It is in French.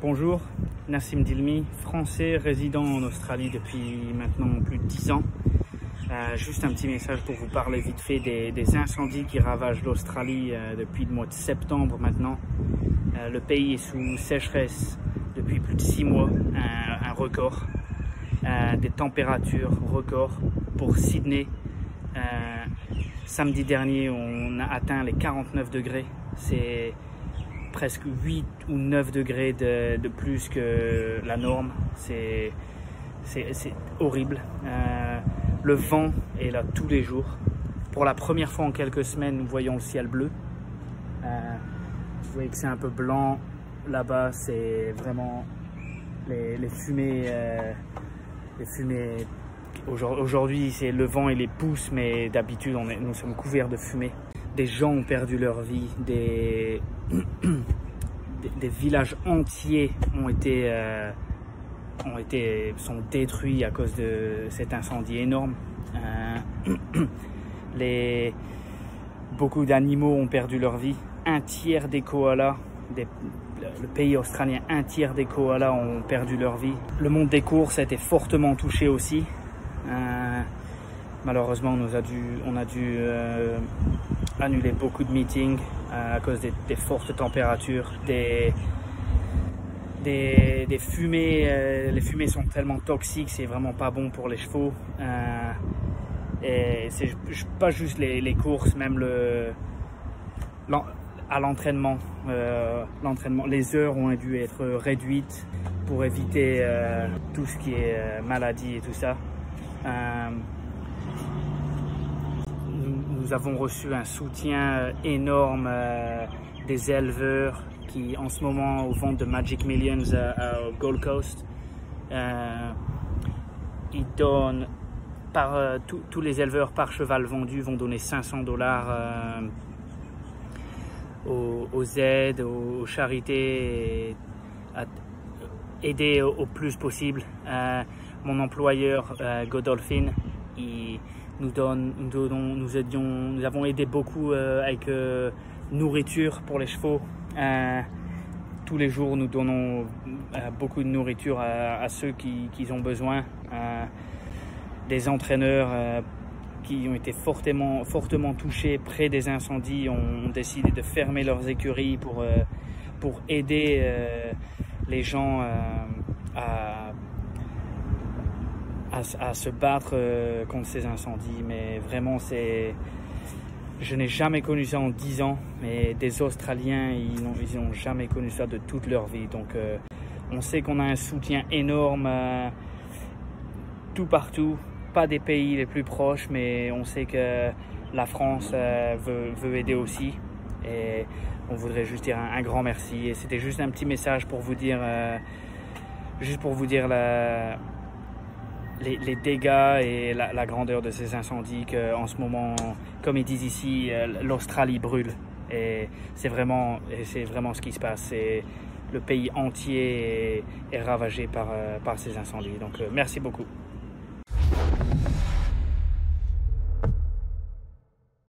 Bonjour, Nassim Dilmi, français résident en Australie depuis maintenant plus de 10 ans. Euh, juste un petit message pour vous parler vite fait des, incendies qui ravagent l'Australie euh, depuis le mois de septembre maintenant. Euh, le pays est sous sécheresse depuis plus de 6 mois, un, record. Des températures records pour Sydney. Samedi dernier, on a atteint les 49 degrés. Presque 8 ou 9 degrés de, plus que la norme. C'est horrible. Euh, le vent est là tous les jours. Pour la première fois en quelques semaines, nous voyons le ciel bleu. Euh, vous voyez que c'est un peu blanc là-bas. C'est vraiment les, fumées. Euh, les fumées. Aujourd'hui, c'est le vent et les pousse, mais d'habitude, nous sommes couverts de fumée. Des gens ont perdu leur vie, des, villages entiers ont été, euh, ont été, sont détruits à cause de cet incendie énorme. Euh, beaucoup d'animaux ont perdu leur vie. Un tiers des koalas, le pays australien, un tiers des koalas ont perdu leur vie. Le monde des courses a été fortement touché aussi. Euh, malheureusement, on a dû, on a dû euh, annuler beaucoup de meetings euh, à cause des, fortes températures, des, des, fumées. Euh, les fumées sont tellement toxiques, c'est vraiment pas bon pour les chevaux. Et c'est pas juste les, courses, même le à l'entraînement. L'entraînement, les heures ont dû être réduites pour éviter tout ce qui est maladie et tout ça. Euh, nous, avons reçu un soutien énorme euh, des éleveurs qui, en ce moment, vent de Magic Millions à, Gold Coast, euh, ils donnent par tous les éleveurs par cheval vendu vont donner 500 dollars aux, aides, aux, charités, à aider au, au plus possible. Euh, mon employeur euh, Godolphin, il nous donnons, nous, avons aidé beaucoup euh, avec euh, nourriture pour les chevaux. Euh, tous les jours, nous donnons beaucoup de nourriture à, ceux qui, ont besoin. des entraîneurs qui ont été fortement, fortement touchés près des incendies ont, décidé de fermer leurs écuries pour, pour aider les gens à, à, se battre euh, contre ces incendies. Mais vraiment, c'est. Je n'ai jamais connu ça en 10 ans, mais des Australiens, ils n'ont jamais connu ça de toute leur vie. Donc, euh, on sait qu'on a un soutien énorme euh, tout partout pas des pays les plus proches, mais on sait que la France veut, aider aussi. Et on voudrait juste dire un, un grand merci. Et c'était juste un petit message pour vous dire, juste pour vous dire la, les, dégâts et la, grandeur de ces incendies. qu'en ce moment, comme ils disent ici, euh, l'Australie brûle. Et c'est vraiment, c'est vraiment ce qui se passe. C'est le pays entier est, est ravagé par, par ces incendies. Donc merci beaucoup.